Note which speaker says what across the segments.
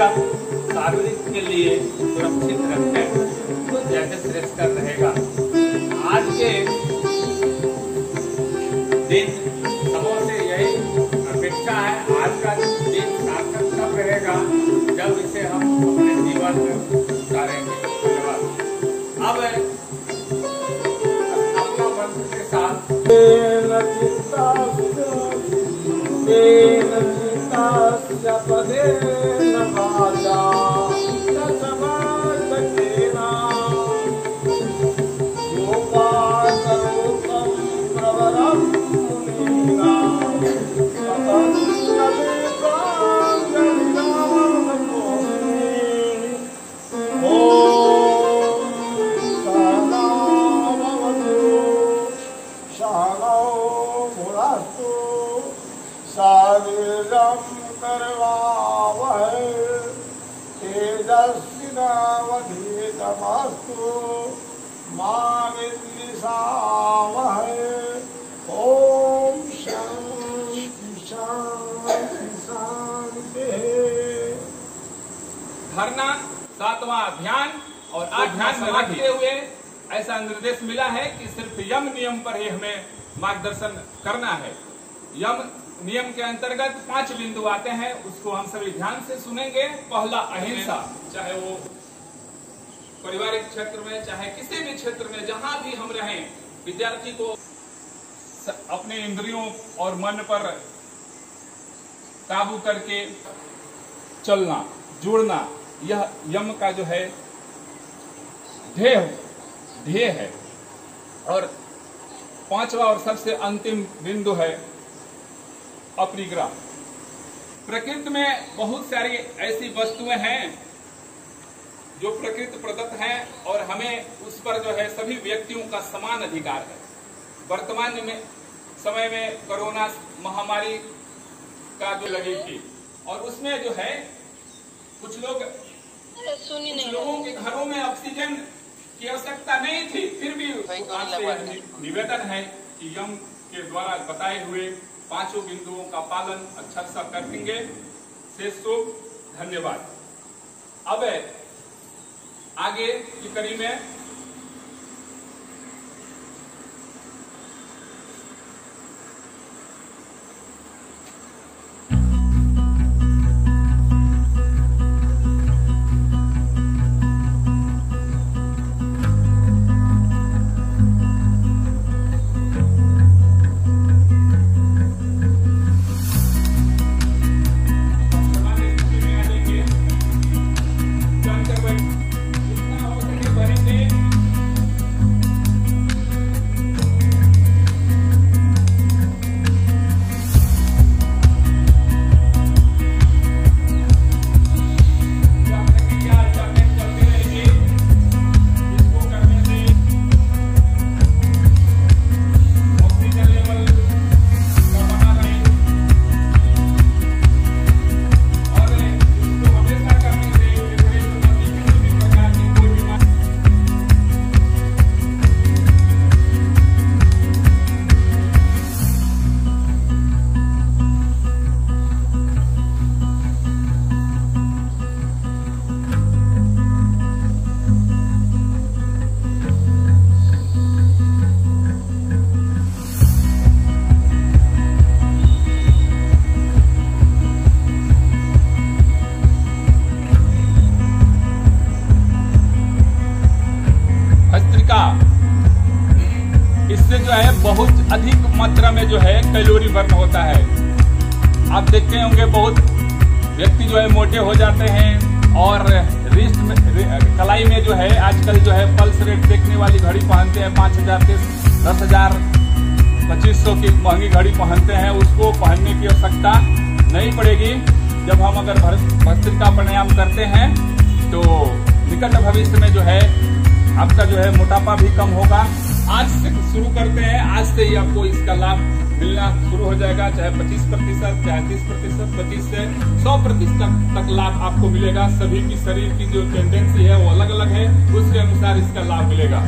Speaker 1: का शारीरिक के लिए सुरक्षित रखें तो ज़्यादा श्रेष्ठ रहेगा। आज के दिन, सबों से यही अपेक्षा है, आज का दिन सार्थक तब रहेगा, जब इसे हम अपने जीवन में उतारेंगे। धन्यवाद। अब स्थापना मंत्र के
Speaker 2: Allah.
Speaker 1: धरना सातवां अभियान और आज ध्यान में रखते हुए ऐसा निर्देश मिला है कि सिर्फ़ यम नियम पर ही हमें मार्गदर्शन करना है। यम नियम के अंतर्गत पाँच बिंदु आते हैं उसको हम सभी ध्यान से सुनेंगे। पहला अहिंसा। चाहे वो पारिवारिक क्षेत्र में चाहे किसी भी क्षेत्र में जहाँ भी हम रहें विद्यार्थी को अपने इंद्रियों और मन पर काबू करके चलना जुड़ना यह यम का जो है, ध्येय ध्येय है। और पांचवा और सबसे अंतिम बिंदु है, अपरिग्रह। प्रकृति में बहुत सारी ऐसी वस्तुएँ हैं, जो प्रकृति प्रदत्त हैं और हमें उस पर जो है सभी व्यक्तियों का समान अधिकार है। वर्तमान में, समय में कोरोना महामारी का जो लगी थी और उसमें जो है, कुछ लोग
Speaker 3: सुनी नहीं।
Speaker 1: लोगों के घरों में ऑक्सीजन की आवश्यकता नहीं थी फिर भी आपसे निवेदन है कि यम के द्वारा बताए हुए पाँचों बिंदुओं का पालन अच्छा सा कर देंगे। धन्यवाद। अब आगे की कड़ी में बहुत अधिक मात्रा में जो है कैलोरी बर्न होता है। आप देखते होंगे बहुत व्यक्ति जो है मोटे हो जाते हैं और रिस्ट में कलाई में जो है आजकल जो है पल्स रेट देखने वाली घड़ी पहनते हैं, पाँच हज़ार से दस हज़ार, पच्चीस सौ की महँगी घड़ी पहनते हैं, उसको पहनने की आवश्यकता नहीं पड़ेगी। जब हम अगर भर- भस्त्रिका प्राणायाम करते हैं तो निकट भविष्य में जो है आपका जो है मोटापा भी कम होगा। आज से शुरू करते हैं। आज से ही आपको इसका लाभ मिलना शुरू हो जाएगा। चाहे 25 प्रतिशत, चाहे 30 प्रतिशत 25 से 100 प्रतिशत तक लाभ आपको मिलेगा। सभी की शरीर की जो टेंडेंसी है वो अलग अलग है। उसके अनुसार इसका लाभ मिलेगा।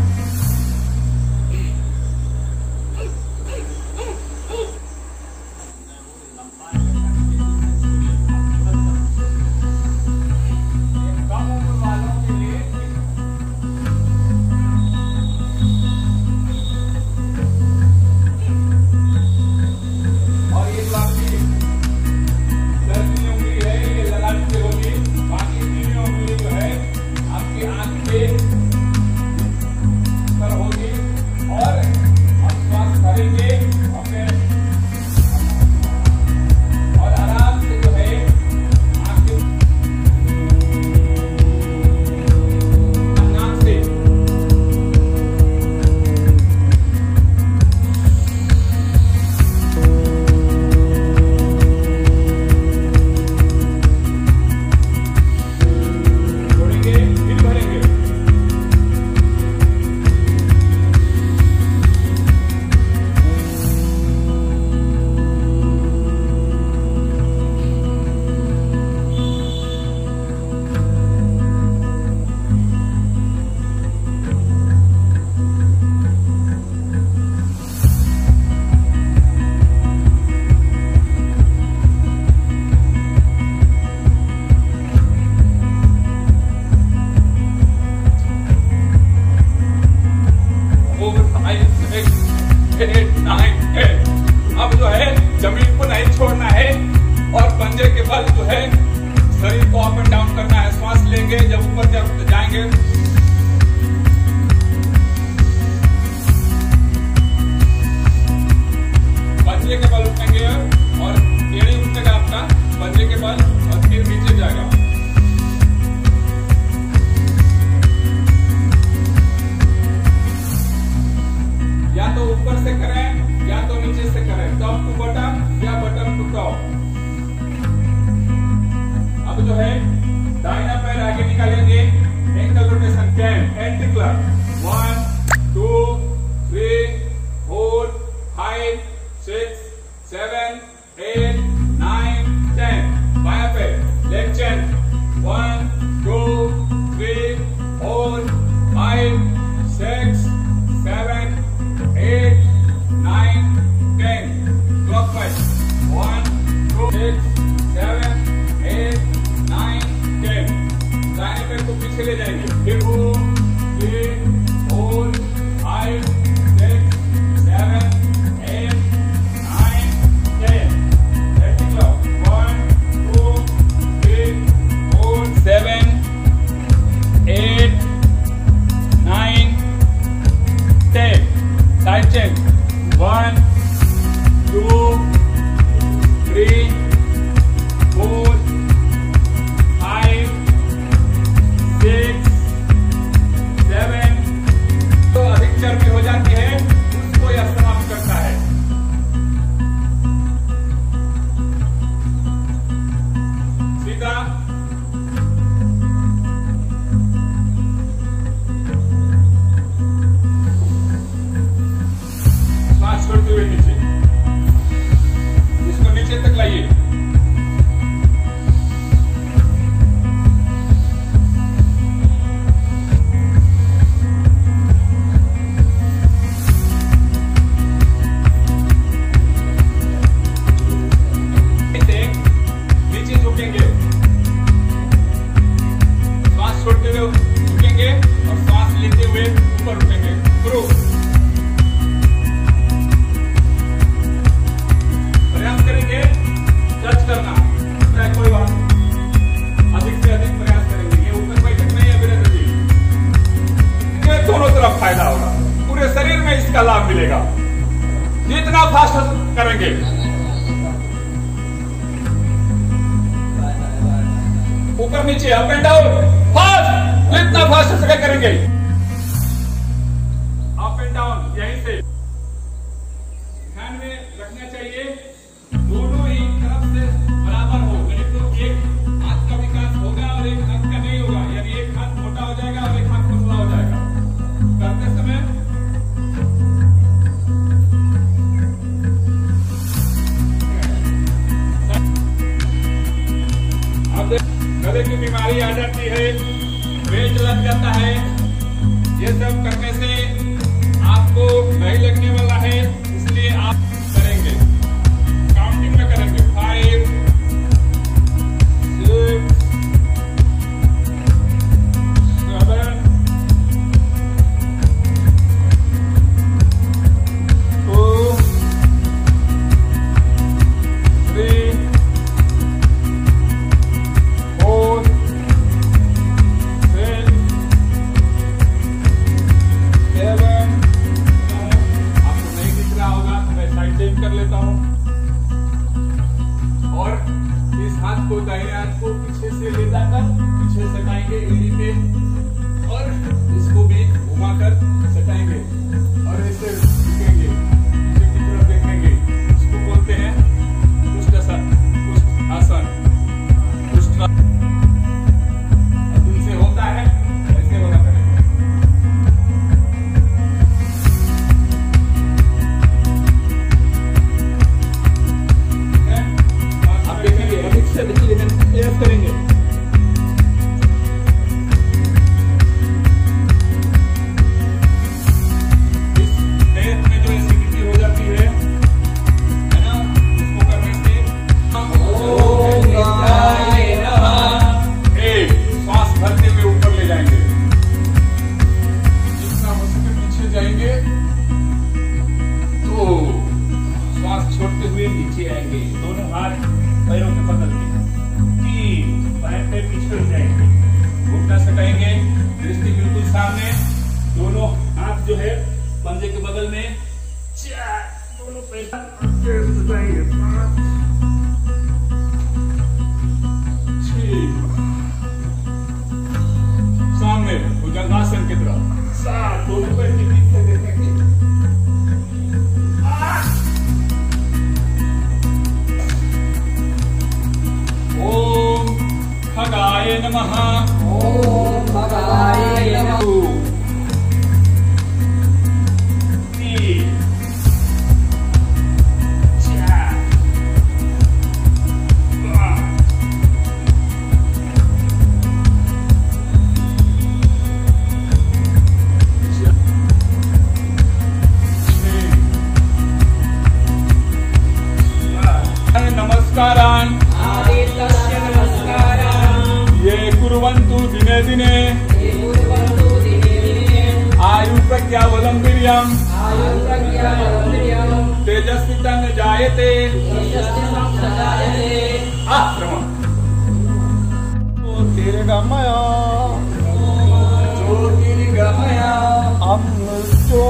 Speaker 1: पैर को हुए ऊपर उठेंगे ग्रो प्रयास करेंगे जज करना। चाहे कोई बात। अधिक से अधिक प्रयास करेंगे। ये ऊपर बैठक नहीं है वीरेंद्र जी दोनों तरफ़ फ़ायदा होगा। पूरे शरीर में इसका लाभ मिलेगा। जितना फास्ट करेंगे। ऊपर नीचे अप एंड डाउन फास्ट जितना फास्ट हो सके करेंगे। डाउन यहीं से। ध्यान में रखना चाहिए, दोनों ही तरफ़ से बराबर हो नहीं तो एक हाथ का विकास होगा और एक हाथ का नहीं होगा, यानी एक हाथ मोटा हो जाएगा और एक हाथ पतला हो जाएगा। करते समय गले की बीमारी आ जाती है, पेट लग जाता है, ये सब करने से आपको नहीं लगने वाला है। को दाहिने हाथ को पीछे से ले जाकर, पीछे सटाएँगे एड़ी पे। और इसको भी घुमाकर आयु
Speaker 3: प्रख्यावलंबिर्यम
Speaker 1: तेजस्विता
Speaker 3: न जायते
Speaker 1: आक्रमण।
Speaker 2: तिरगमया
Speaker 3: ज्योतिर्गमया।
Speaker 2: अमृतो